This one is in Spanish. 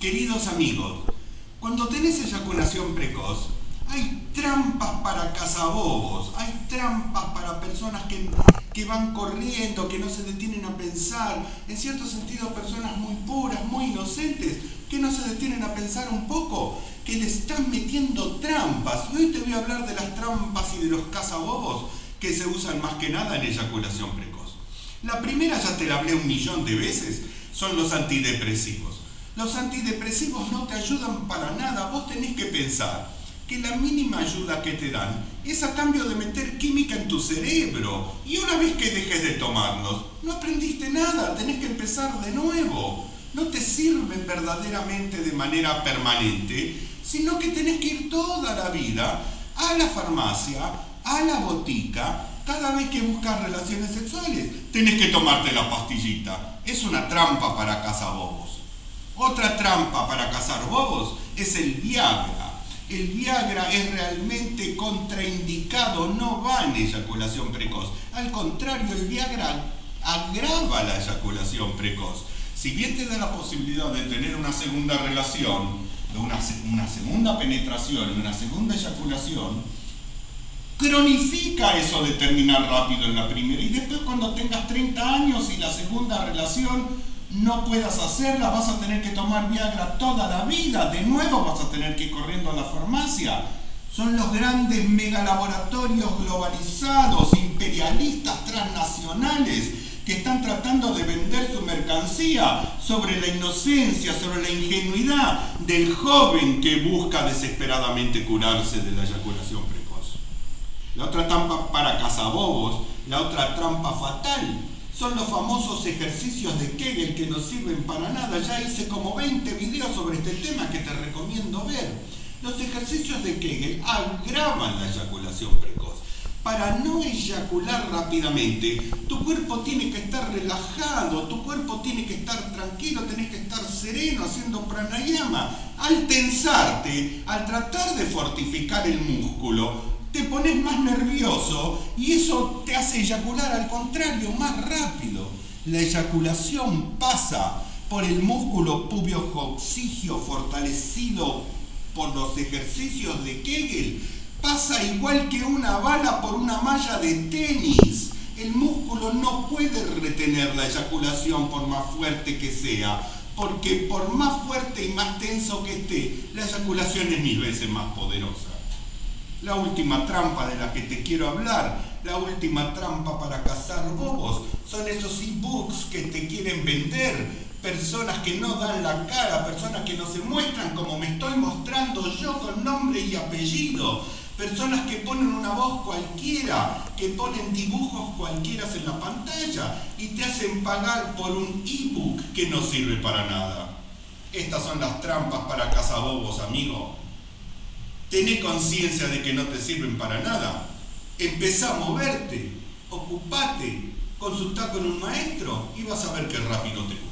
Queridos amigos, cuando tenés eyaculación precoz, hay trampas para cazabobos, hay trampas para personas que, que, van corriendo, que no se detienen a pensar, en cierto sentido personas muy puras, muy inocentes, que no se detienen a pensar un poco, que le están metiendo trampas. Hoy te voy a hablar de las trampas y de los cazabobos que se usan más que nada en eyaculación precoz. La primera ya te la hablé un millón de veces, son los antidepresivos. Los antidepresivos no te ayudan para nada, vos tenés que pensar que la mínima ayuda que te dan es a cambio de meter química en tu cerebro. Y una vez que dejes de tomarlos, no aprendiste nada, tenés que empezar de nuevo. No te sirven verdaderamente de manera permanente, sino que tenés que ir toda la vida a la farmacia, a la botica, cada vez que buscas relaciones sexuales. Tenés que tomarte la pastillita. Es una trampa para cazabobos. Otra trampa para cazar bobos es el Viagra el Viagra es realmente contraindicado, no va en eyaculación precoz. Al contrario, el Viagra agrava la eyaculación precoz. Si bien te da la posibilidad de tener una segunda relación, de una, segunda penetración y una segunda eyaculación, cronifica eso de terminar rápido en la primera. Y después cuando tengas 30 años y la segunda relación no puedas hacerla, vas a tener que tomar Viagra toda la vida, de nuevo vas a tener que ir corriendo a la farmacia. Son los grandes megalaboratorios globalizados, imperialistas, transnacionales, que están tratando de vender su mercancía sobre la inocencia, sobre la ingenuidad del joven que busca desesperadamente curarse de la eyaculación precoz. La otra trampa para cazabobos, la otra trampa fatal, son los famosos ejercicios de Kegel que no sirven para nada. Ya hice como 20 videos sobre este tema que te recomiendo ver. Los ejercicios de Kegel agravan la eyaculación precoz. Para no eyacular rápidamente, tu cuerpo tiene que estar relajado, tu cuerpo tiene que estar tranquilo, tenés que estar sereno haciendo pranayama. Al tensarte, al tratar de fortificar el músculo, te pones más nervioso y eso te hace eyacular al contrario, más rápido. La eyaculación pasa por el músculo pubio-joxigio fortalecido por los ejercicios de Kegel. Pasa igual que una bala por una malla de tenis. El músculo no puede retener la eyaculación por más fuerte que sea, porque por más fuerte y más tenso que esté, la eyaculación es mil veces más poderosa. La última trampa de la que te quiero hablar, la última trampa para cazar bobos, son esos e-books que te quieren vender, personas que no dan la cara, personas que no se muestran como me estoy mostrando yo con nombre y apellido, personas que ponen una voz cualquiera, que ponen dibujos cualquiera en la pantalla y te hacen pagar por un e-book que no sirve para nada. Estas son las trampas para cazabobos, amigo. Tené conciencia de que no te sirven para nada. Empezá a moverte, ocupate, consultá con un maestro y vas a ver qué rápido te